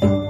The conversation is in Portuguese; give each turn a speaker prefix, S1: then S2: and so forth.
S1: Oh!